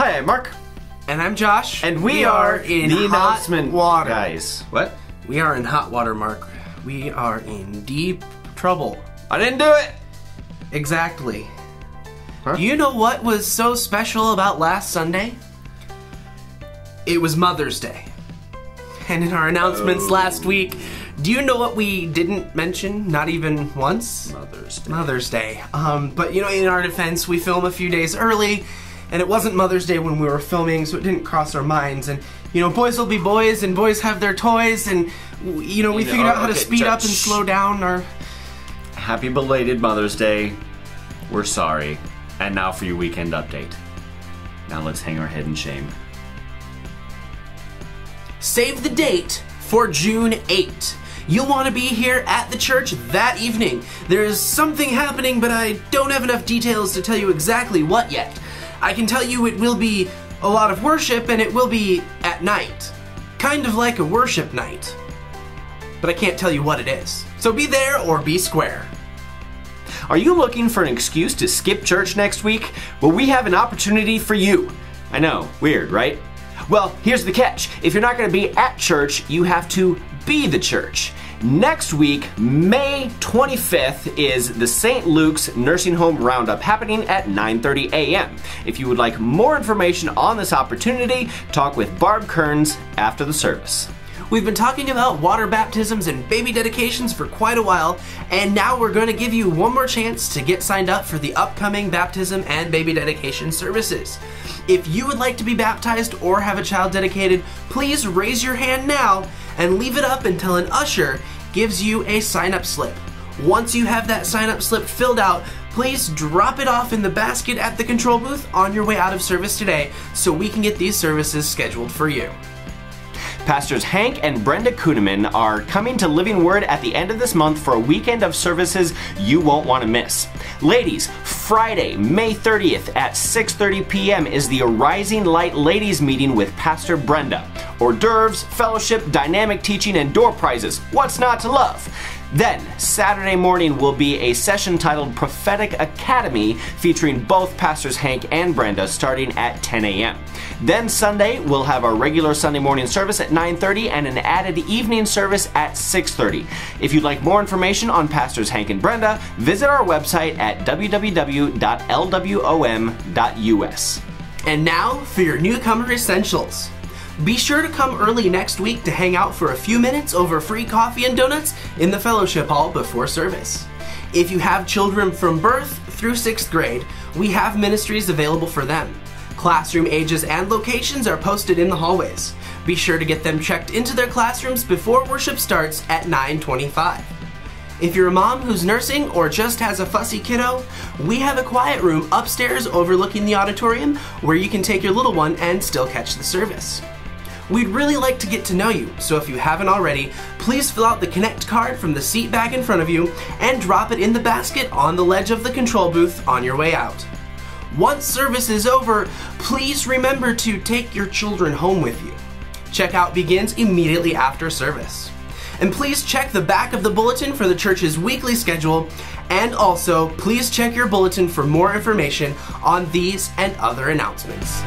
Hi, I'm Mark. And I'm Josh. And we, are, in the hot announcement water. guys. What? We are in hot water, Mark. We are in deep trouble. I didn't do it. Exactly. Huh? Do you know what was so special about last Sunday? It was Mother's Day. And in our announcements Oh. last week, do you know what we didn't mention? Not even once? Mother's Day. Mother's Day. Um, but you know, in our defense, we film a few days early, and it wasn't Mother's Day when we were filming, so it didn't cross our minds. And you know, boys will be boys, and boys have their toys, and you know, we You know, figured out how to okay, speed up and Josh. slow down our. Happy belated Mother's Day. We're sorry. And now for your weekend update. Now let's hang our head in shame. Save the date for June 8. You'll want to be here at the church that evening. There is something happening, but I don't have enough details to tell you exactly what yet. I can tell you it will be a lot of worship and it will be at night. Kind of like a worship night. But I can't tell you what it is. So be there or be square. Are you looking for an excuse to skip church next week? Well, we have an opportunity for you. I know, weird, right? Well, here's the catch. If you're not going to be at church, you have to be the church. Next week, May 25th, is the St. Luke's Nursing Home Roundup happening at 9:30 a.m. If you would like more information on this opportunity, talk with Barb Kearns after the service. We've been talking about water baptisms and baby dedications for quite a while, and now we're going to give you one more chance to get signed up for the upcoming baptism and baby dedication services. If you would like to be baptized or have a child dedicated, please raise your hand now and leave it up until an usher gives you a sign up slip. Once you have that sign up slip filled out, please drop it off in the basket at the control booth on your way out of service today so we can get these services scheduled for you. Pastors Hank and Brenda Kunneman are coming to Living Word at the end of this month for a weekend of services you won't want to miss. Ladies, Friday, May 30th at 6:30 p.m. is the Arising Light Ladies meeting with Pastor Brenda. Hors d'oeuvres, fellowship, dynamic teaching, and door prizes. What's not to love? Then, Saturday morning will be a session titled Prophetic Academy featuring both Pastors Hank and Brenda starting at 10 a.m. Then Sunday, we'll have our regular Sunday morning service at 9:30 and an added evening service at 6:30. If you'd like more information on Pastors Hank and Brenda, visit our website at www.lwom.us. And now for your newcomer essentials. Be sure to come early next week to hang out for a few minutes over free coffee and donuts in the fellowship hall before service. If you have children from birth through sixth grade, we have ministries available for them. Classroom ages and locations are posted in the hallways. Be sure to get them checked into their classrooms before worship starts at 925. If you're a mom who's nursing or just has a fussy kiddo, we have a quiet room upstairs overlooking the auditorium where you can take your little one and still catch the service. We'd really like to get to know you, so if you haven't already, please fill out the Connect card from the seat back in front of you and drop it in the basket on the ledge of the control booth on your way out. Once service is over, please remember to take your children home with you. Checkout begins immediately after service. And please check the back of the bulletin for the church's weekly schedule, and also please check your bulletin for more information on these and other announcements.